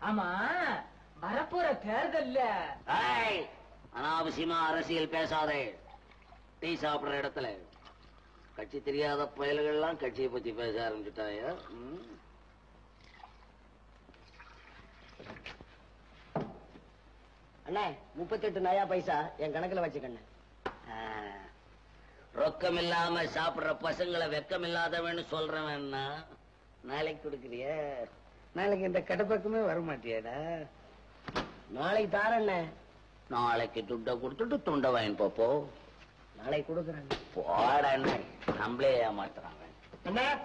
ஆமா வரப்போற தேர்தல்ல. அனாவசியமா அரசியல் பேசாதே. டீ சாப்பிடுற இடத்துல. கட்சி தெரியாத பயல்கள்லாம் கட்சியை பத்தி பேச ஆரம்பிச்சுட்டாயா? அண்ணே முப்பத்தெட்டு நயா பைசா என் கணக்குல வச்சுக்கண்ண. ரொக்கம் இல்லாம சாப்பிடுற பசங்களை வெக்கம் இல்லாதவன்னு சொல்றவன்னா நாளைக்கு கொடுக்குறிய. நாளைக்கு இந்த கடை பக்கமே வர மாட்டியாடா. நாளைக்கு தாரண்ணே நாளைக்கு துட்டை கொடுத்துட்டு துண்டை வாங்கி போப்போ நாளைக்கு கொடுக்குறேன். போடா நம்மளே ஏமாத்துறாங்க. அண்ணா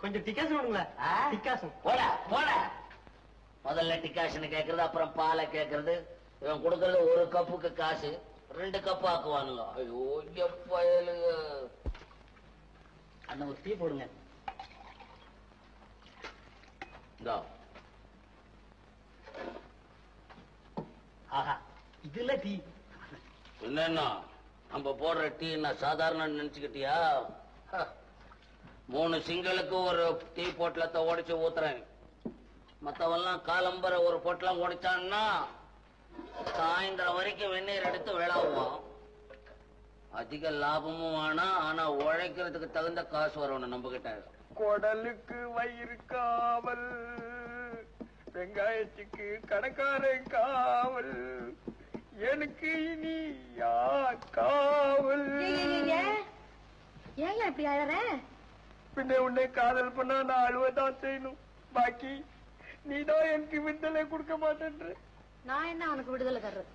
கொஞ்சம் டிக்கெட் விடுங்களேன் ஆ? டிக்காசம் போடா போடா. முதல்ல டிகாஷன் கேக்குறது அப்புறம் பாலை கேக்குறது. இவன் கொடுக்கறது ஒரு கப்புக்கு காசு. ரெண்டு கப் ஆக்குவானுங்க. ஐயோ எப்பயலுங்க அண்ணா ஒரு டீ போடுங்க இந்தா ஆஹா இதுல டீ. என்னன்னா நம்ம போடுற டீ நான் சாதாரண நினைச்சுக்கிட்டியா மூணு சிங்களுக்கு ஒரு டீ பொட்டலத்தை உடைச்சு ஊத்துறேன். மத்தவெல்லாம் காலம்பர ஒரு பொட்டலம் உடைச்சான்னா சாயந்தரம் வரைக்கும் வெந்நீர் எடுத்து விளாவுவான் அதிக லாபமும் வேணாம் ஆனா உழைக்கிறதுக்கு தகுந்த காசு வரணும் நம்ம கிட்ட குடலுக்கு வயிறு காவல் வெங்காயத்துக்கு கடைக்காரன் காவல் எனக்கு இனி யார் காவல்? ஏன்? இப்படி அழற? பின்ன உன்னை காதல் பண்ணா நான் அழுவதான் செய்யணும். பாக்கி நீதான் எனக்கு விடுதலை கொடுக்க மாட்டேன்ற. நான் என்ன அவனுக்கு விடுதலை தர்றது?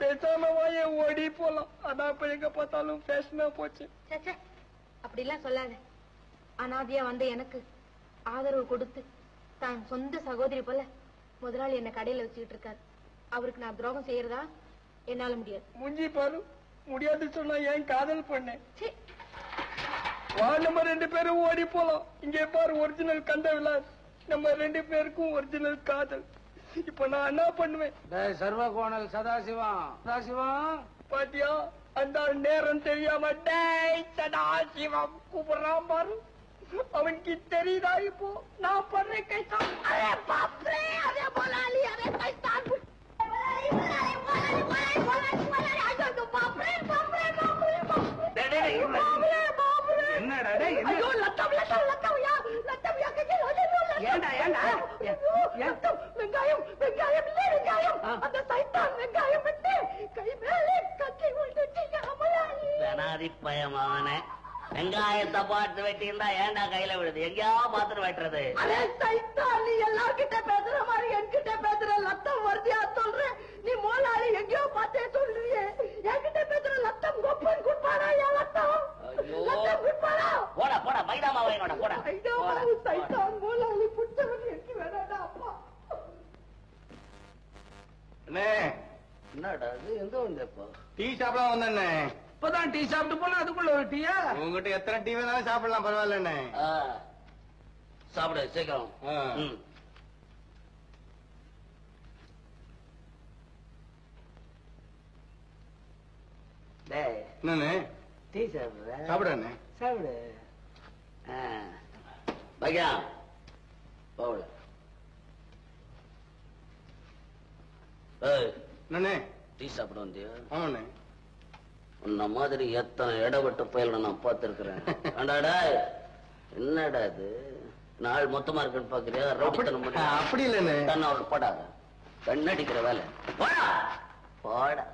பேசாம வாய ஓடி போலாம். ஆனா இப்ப எங்க பார்த்தாலும் ஃபேஷனா போச்சு. ச்சே, ச்சே அப்படிலாம் சொல்லாத. அனாதையா வந்த எனக்கு ஆதரவு கொடுத்து தான் சொந்த சகோதரி போல முதலாளி என்ன கடையில வச்சுக்கிட்டு இருக்காரு. அவருக்கு நான் துரோகம் செய்யறதா என்னால முடியாது. முஞ்சி பாரு. முடியாது சொன்னா ஏன் காதல் பண்ணேன் நம்ம ரெண்டு பேரும் ஓடி போலாம். இங்கே பாரு ஒரிஜினல் கந்த விலாஸ். நம்ம ரெண்டு பேருக்கும் ஒரிஜினல் காதல். இப்ப நான் என்ன பண்ணுவேன்? சர்வகோணல் சதாசிவம் சதாசிவம் பாத்தியா? அந்த நேரம் தெரியாம டேய் சதாசிவம் கூப்பிடுறான் பாரு. அவனுக்கு தெரியுதா இப்போ? நான் பண்ற கைத்தான். அரே பாப்ரே அரே முதலாளி அரே கைத்தான். என்னடா டேய், என்ன? ஐயோ லத்தம் லத்தம் லத்தம் யா லத்தம் யா கே ஏண்டா, ஏண்டா? லத்தம் வெங்காயம் வெங்காயம் இல்ல வெங்காயம். அந்த சைத்தான் வெங்காயம் விட்டு கை மேலே கட்டி அமலாளி பெனாதி பயமாவனே வெங்காயத்தை பார்த்து வெட்டியிருந்தா ஏன்டா கையில விடுது எங்கேயாவது பார்த்துட்டு வெட்டுறது? அரே சைத்தான் நீ எல்லார்கிட்ட பேசுற மாதிரி என்கிட்ட பேசுற லத்தம் வருதியா சொல்ற? நீ மோலாளி எங்கேயோ பார்த்தே சொல்றியே என்கிட்ட பேசுற லத்தம் கொப்பன் குட்பானா என் லத்தம். லத்தம் போடா போடா மைதா மாவு என்னோட போடா. ஐயோ போடா, போடா. சைத்தான் மோலாளி புடிச்சவன் எனக்கு வேணாடா அப்பா. அண்ணே. என்னடா இது? எங்க வந்தப்போ டீ சாப்பிட வந்தேண்ணே இப்பதான் டீ சாப்பிட்டு போனா அதுக்குள்ள ஒரு டீயா? உங்ககிட்ட எத்தனை டீ வேணாலும் சாப்பிடலாம் பரவாயில்லண்ணே. ஆ, சாப்பிடு சீக்கிரம். என்னண்ணே? டீ சாப்பிடுற? சாப்பிடுறேண்ணே. சாப்பிடு. பையா. போகல என்னண்ணே? டீ சாப்பிட வந்தியா? ஆமாண்ணே. உன்ன மாதிரி எத்தனை இடப்பட்ட பயல நான் பார்த்திருக்கிறேன். என்னடா இது? நாள் மொத்தமா இருக்குன்னு பாக்குறியா ரவுடித்தனம் அப்படி இல்லண்ணே. கண்ணை போடாத. கண்ணடிக்கிற வேலை. போடா! போடா.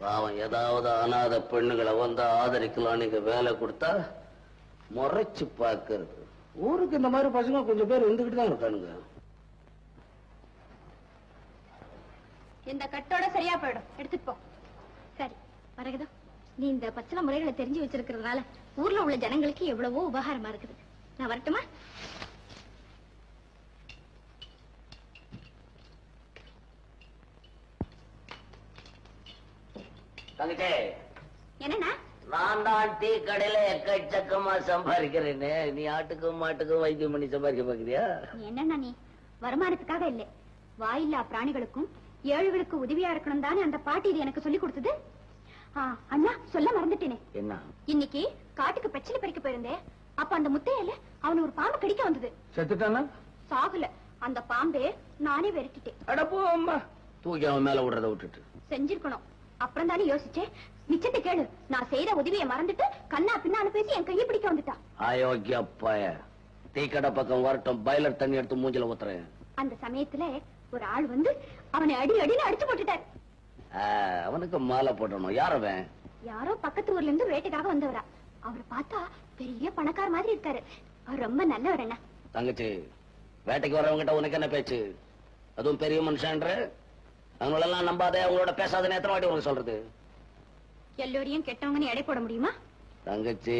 பாவம் ஏதாவது அனாதை பெண்ணுகளை வந்து ஆதரிக்கலாம் நீங்க வேலை கொடுத்தா முறைச்சு பாக்குறது ஊருக்கு இந்த மாதிரி பசங்க கொஞ்சம் பேர் இருந்துகிட்டு தான் இருக்கானுங்க. இந்த கட்டோட சரியா போயிடும். எடுத்துட்டு போ. சரி மரகதம் நீ இந்த பச்சளை முறைகளை தெரிஞ்சு வச்சிருக்கிறதுனால ஊர்ல உள்ள ஜனங்களுக்கு எவ்வளவோ உபகாரமா இருக்குது. நான் வரட்டுமா? என்னண்ணா? நான் தான் டீ கடையில எக்கச்சக்கமா சம்பாதிக்கிறேன்னு. நீ ஆட்டுக்கும் மாட்டுக்கும் வைத்தியம் பண்ணி சம்பாதிக்க பாக்குறியா என்னண்ணா நீ? வருமானத்துக்காக இல்ல. வாயில்லா பிராணிகளுக்கும் ஏழுகளுக்கு உதவியா இருக்கணும் தானே அந்த பாட்டி இது எனக்கு சொல்லி கொடுத்தது? அண்ணா சொல்ல மறந்துட்டேனே. என்ன? இன்னைக்கு காட்டுக்கு பச்சிலை பறிக்க போயிருந்தேன். அப்ப அந்த முத்தையில அவன ஒரு பாம்பு கடிக்க வந்தது. செத்துட்டானா? சாகல. அந்த பாம்பே நானே விரட்டிட்டேன். அட போ அம்மா. தூக்கி அவன் மேல விடுறத விட்டுட்டு. செஞ்சிருக்கணும். அப்புறம் தானே யோசிச்சேன். நிச்சயத்தை கேளு. நான் செய்யற உதவியை மறந்துட்டு கண்ணா பின்னான்னு பேசி என் கையை பிடிக்க வந்துட்டான். அயோக்கிய பய டீக்கடை பக்கம் வரட்டும். பாய்லர் தண்ணி எடுத்து மூஞ்சில ஊத்துறேன். அந்த சமயத்துல ஒரு ஆள் வந்து அவனை அடி அடின்னு அடிச்சு போட்டுட்டாரு. அவனுக்கு மாலை போட்டணும் யார் அவன்? யாரோ பக்கத்து ஊர்ல இருந்து வேட்டைக்காக வந்தவரா. அவரை பார்த்தா பெரிய பணக்கார மாதிரி இருக்காரு. அவர் ரொம்ப நல்லவர் என்ன தங்கச்சி வேட்டைக்கு வரவங்கிட்ட உனக்கு என்ன பேச்சு? அதுவும் பெரிய மனுஷன்ற? அவங்களெல்லாம் நம்பாதே அவங்களோட பேசாதன்னு எத்தனை வாட்டி உனக்கு சொல்றது? எல்லோரையும் கெட்டவங்கன்னு எடை போட முடியுமா? தங்கச்சி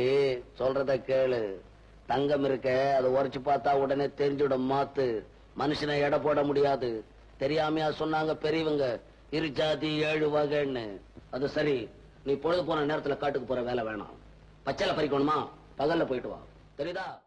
சொல்றத கேளு. தங்கம் இருக்க அதை உரைச்சு பார்த்தா உடனே தெரிஞ்சுடும் மாத்து. மனுஷனை எடை போட முடியாது. தெரியாமையா சொன்னாங்க பெரியவங்க. இரு ஜாதி ஏழு வகைன்னு. அது சரி. நீ பொழுது போன நேரத்துல காட்டுக்கு போற வேலை வேணாம். பச்சைல பறிக்கணுமா? பகல்ல போயிட்டு வா. தெரியுதா?